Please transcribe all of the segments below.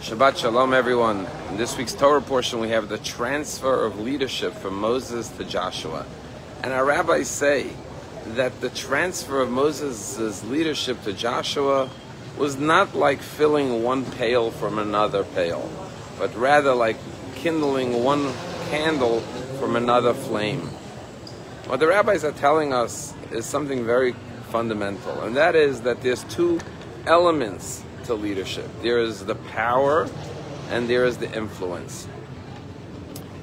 Shabbat Shalom, everyone. In this week's Torah portion, we have the transfer of leadership from Moses to Joshua. And our rabbis say that the transfer of Moses' leadership to Joshua was not like filling one pail from another pail, but rather like kindling one candle from another flame. What the rabbis are telling us is something very fundamental, and that is that there's two elements to leadership. There is the power and there is the influence.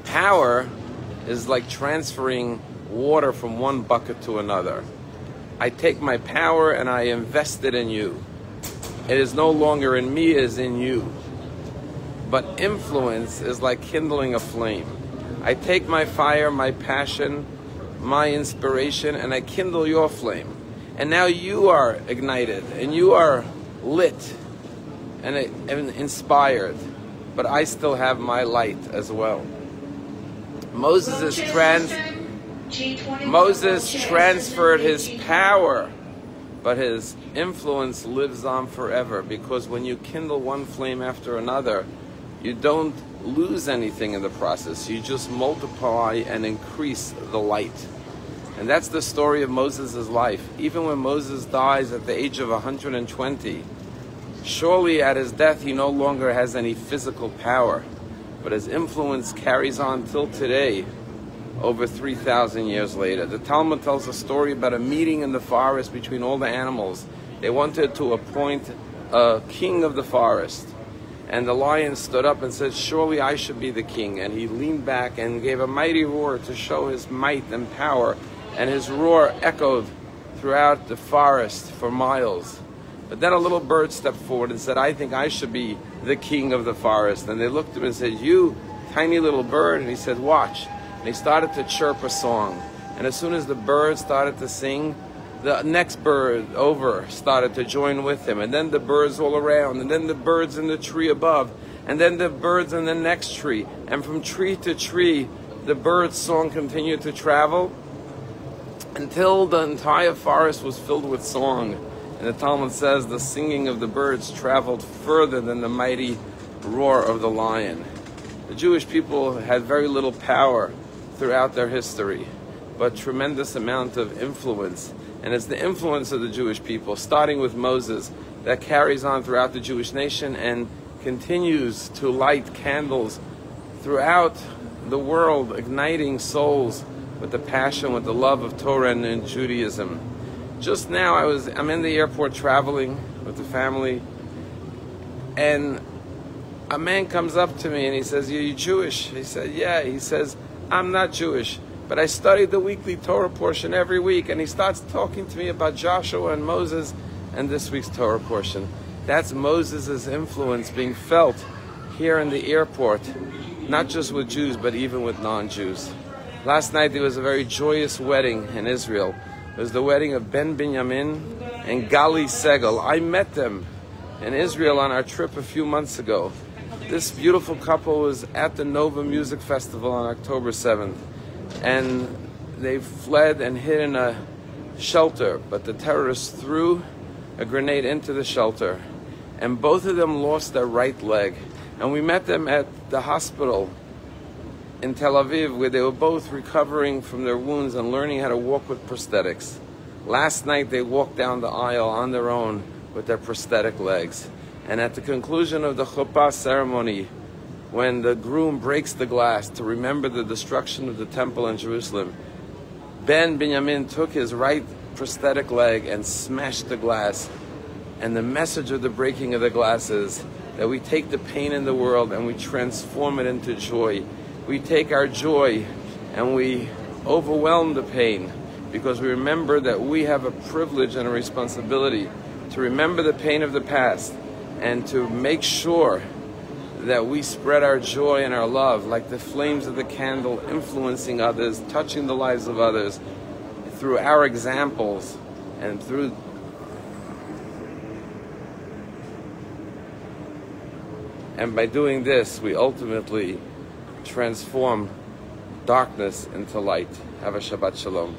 Power is like transferring water from one bucket to another. I take my power and I invest it in you. It is no longer in me, it is in you. But influence is like kindling a flame. I take my fire, my passion, my inspiration, and I kindle your flame. And now you are ignited and you are lit and, inspired, but I still have my light as well. Moses is trans Moses transferred his power, but his influence lives on forever because when you kindle one flame after another, you don't lose anything in the process. You just multiply and increase the light. And that's the story of Moses' life. Even when Moses dies at the age of 120, surely at his death he no longer has any physical power, but his influence carries on till today, over 3,000 years later. The Talmud tells a story about a meeting in the forest between all the animals. They wanted to appoint a king of the forest. And the lion stood up and said, Surely I should be the king. And he leaned back and gave a mighty roar to show his might and power and his roar echoed throughout the forest for miles. But then a little bird stepped forward and said, I think I should be the king of the forest. And they looked at him and said, You, tiny little bird. And he said, Watch. And he started to chirp a song. And as soon as the bird started to sing, the next bird over started to join with him. And then the birds all around. And then the birds in the tree above. And then the birds in the next tree. And from tree to tree, the bird's song continued to travel until the entire forest was filled with song. And the Talmud says the singing of the birds traveled further than the mighty roar of the lion. The Jewish people had very little power throughout their history, but tremendous amount of influence. And it's the influence of the Jewish people, starting with Moses, that carries on throughout the Jewish nation and continues to light candles throughout the world, igniting souls with the passion, with the love of Torah and, Judaism. Just now, I was I'm in the airport traveling with the family, and a man comes up to me and he says, "Are you Jewish?" He said, "Yeah." He says, "I'm not Jewish." But I studied the weekly Torah portion every week, and he starts talking to me about Joshua and Moses and this week's Torah portion. That's Moses' influence being felt here in the airport, not just with Jews, but even with non Jews. Last night there was a very joyous wedding in Israel. Was the wedding of Ben Binyamin and Gali Segal. I met them in Israel on our trip a few months ago. This beautiful couple was at the Nova Music Festival on October 7th, and they fled and hid in a shelter, but the terrorists threw a grenade into the shelter, and both of them lost their right leg. And we met them at the hospital in Tel Aviv where they were both recovering from their wounds and learning how to walk with prosthetics. Last night they walked down the aisle on their own with their prosthetic legs. And at the conclusion of the chuppah ceremony, when the groom breaks the glass to remember the destruction of the temple in Jerusalem, Ben Binyamin took his right prosthetic leg and smashed the glass. And the message of the breaking of the glass is that we take the pain in the world and we transform it into joy we take our joy and we overwhelm the pain because we remember that we have a privilege and a responsibility to remember the pain of the past and to make sure that we spread our joy and our love like the flames of the candle, influencing others, touching the lives of others through our examples and through and by doing this we ultimately transform darkness into light. Have a Shabbat Shalom.